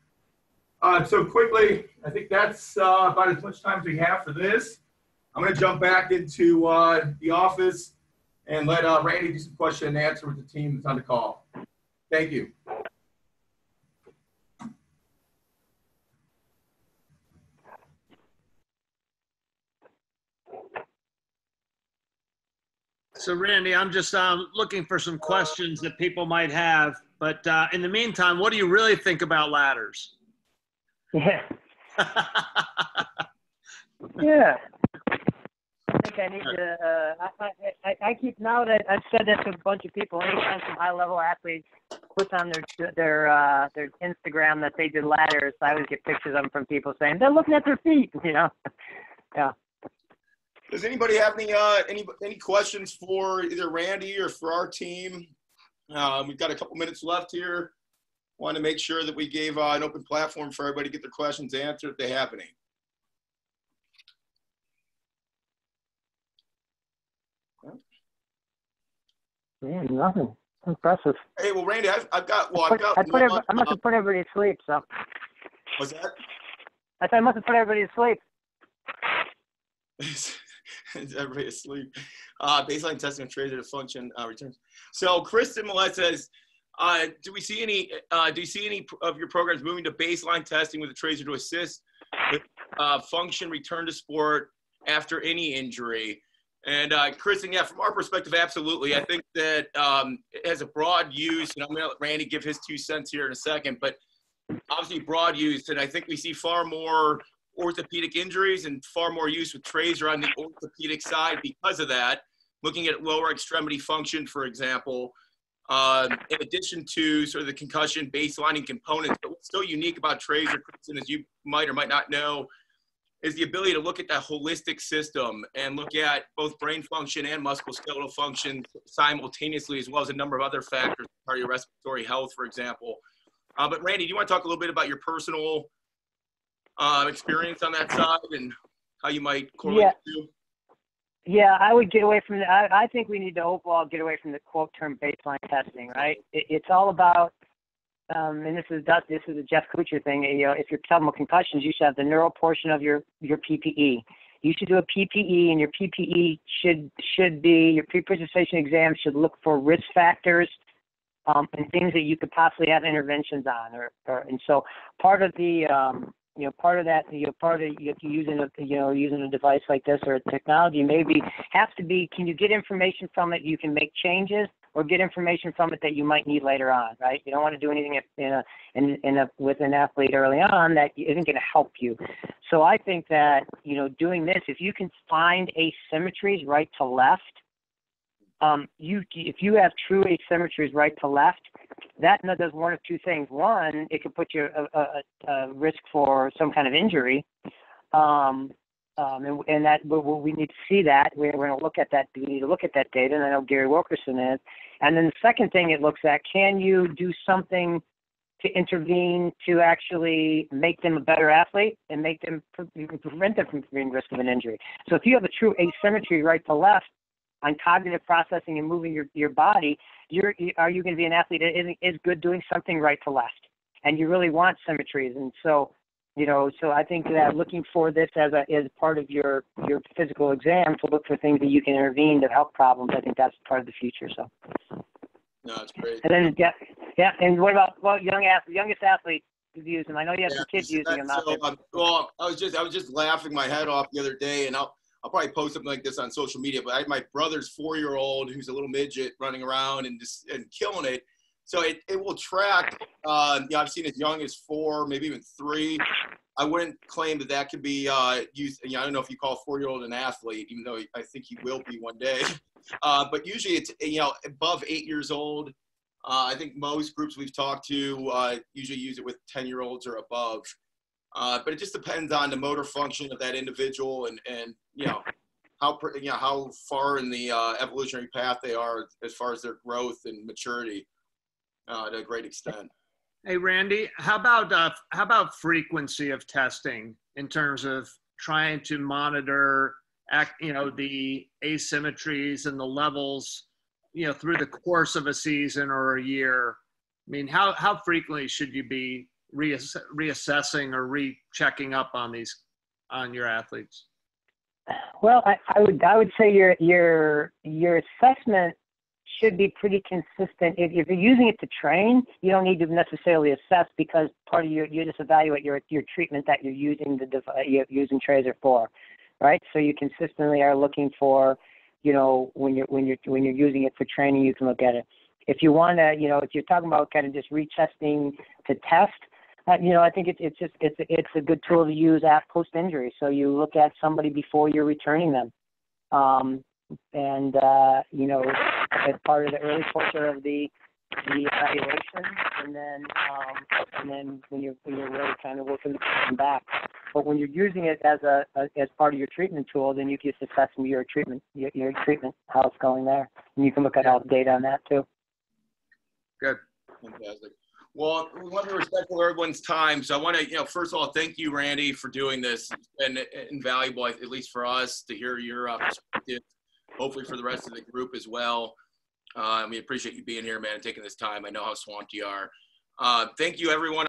Uh, so quickly, I think that's uh, about as much time as we have for this. I'm going to jump back into uh, the office and let uh, Randy do some question and answer with the team that's on the call. Thank you. So Randy, I'm just um, looking for some questions that people might have. But uh, in the meantime, what do you really think about ladders? Yeah. yeah. I think I need to. Uh, I, I I keep now that I've said that to a bunch of people. Anytime some high level athletes put on their their uh, their Instagram that they did ladders, I always get pictures of them from people saying they're looking at their feet. You know. Yeah. Does anybody have any uh, any any questions for either Randy or for our team? Um, we've got a couple minutes left here. Want to make sure that we gave uh, an open platform for everybody to get their questions answered if they have any. Yeah, nothing. Impressive. Hey, well, Randy, I've, I've got well, I've got. I put every, I must have put everybody to sleep. So was that? I said I must have put everybody to sleep. Is everybody asleep? Uh, baseline testing of Trazer to function uh, returns. So Kristen Millette says, uh, do we see any, uh, do you see any of your programs moving to baseline testing with a Trazer to assist with uh, function return to sport after any injury? And uh, and yeah, from our perspective, absolutely. I think that um, it has a broad use, and I'm going to let Randy give his two cents here in a second, but obviously broad use, and I think we see far more orthopedic injuries and far more use with Trazer on the orthopedic side because of that. Looking at lower extremity function, for example, um, in addition to sort of the concussion baselining components. But what's so unique about Trazer, Kristen, as you might or might not know, is the ability to look at that holistic system and look at both brain function and musculoskeletal function simultaneously, as well as a number of other factors, cardiorespiratory health, for example. Uh, but Randy, do you want to talk a little bit about your personal uh, experience on that side and how you might correlate Yeah. Yeah, I would get away from the. I, I think we need to overall get away from the quote term baseline testing, right? It, it's all about, um, and this is this is a Jeff Kutcher thing. You know, if you're talking about concussions, you should have the neural portion of your your PPE. You should do a PPE, and your PPE should should be your pre-presentation exam should look for risk factors um, and things that you could possibly have interventions on, or, or and so part of the um, you know, part of that, you know, part of you using a, you know, using a device like this or a technology maybe has to be, can you get information from it you can make changes or get information from it that you might need later on, right? You don't want to do anything in a, in, in a, with an athlete early on that isn't going to help you. So I think that, you know, doing this, if you can find asymmetries right to left, um, you, if you have true asymmetries right to left, that does one of two things. One, it could put you a, a, a risk for some kind of injury, um, um, and, and that we, we need to see that. We're, we're going to look at that. We need to look at that data, and I know Gary Wilkerson is. And then the second thing it looks at: can you do something to intervene to actually make them a better athlete and make them pre- prevent them from being risk of an injury? So if you have a true asymmetry right to left on cognitive processing and moving your, your body, you're, you- are you going to be an athlete that is, is good doing something right to left? And you really want symmetries. And so, you know, so I think that looking for this as a as part of your your physical exam to look for things that you can intervene to help problems, I think that's part of the future. So, No, it's great. and then yeah, yeah. And what about well, young athlete, youngest athlete use them? I know you have some kids using them out so, there. um, well, I was just I was just laughing my head off the other day, and I'll I'll probably post something like this on social media. But I had my brother's four year old who's a little midget running around and just and killing it. So it, it will track. Uh, you know, I've seen as young as four, maybe even three. I wouldn't claim that that could be uh, used. You know, I don't know if you call a four year old an athlete, even though I think he will be one day. Uh, but usually it's you know above eight years old. Uh, I think most groups we've talked to uh, usually use it with 10 year olds or above. Uh, but it just depends on the motor function of that individual and, and you know, how, you know, how far in the uh, evolutionary path they are as far as their growth and maturity uh, to a great extent. Hey, Randy, how about uh, how about frequency of testing in terms of trying to monitor, act, you know, the asymmetries and the levels, you know, through the course of a season or a year? I mean, how how frequently should you be reass- reassessing or rechecking up on these on your athletes? Well, I, I would I would say your your your assessment should be pretty consistent. If, if you're using it to train, you don't need to necessarily assess because part of your you just evaluate your your treatment that you're using the dev- you're using Trazer for, right? So you consistently are looking for, you know, when you're when you're when you're using it for training, you can look at it. If you want to, you know, if you're talking about kind of just retesting to test, you know, I think it's it's just it's it's a good tool to use at post injury. So you look at somebody before you're returning them, um, and uh, you know, as part of the early portion of the the evaluation, and then um, and then when you're when you're really kind of working them back. But when you're using it as a, a as part of your treatment tool, then you can assess your treatment your, your treatment how it's going there, and you can look at all the data on that too. Good, fantastic. Well, we want to be respectful of everyone's time. So I want to, you know, first of all, thank you, Randy, for doing this. It's been invaluable, at least for us, to hear your uh, perspective. Hopefully for the rest of the group as well. Uh, we appreciate you being here, man, and taking this time. I know how swamped you are. Uh, thank you, everyone.